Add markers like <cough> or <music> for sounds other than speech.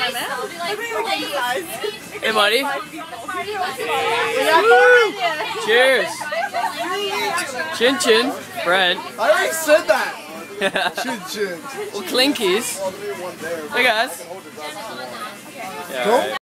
mind. Well, no, be nice though. Be like, play. Hey, buddy. Cheers. Chin chin, Brent. I already said that. Chin chin. <laughs> well, Clinkies. Hey, guys. Yeah, Don't alright.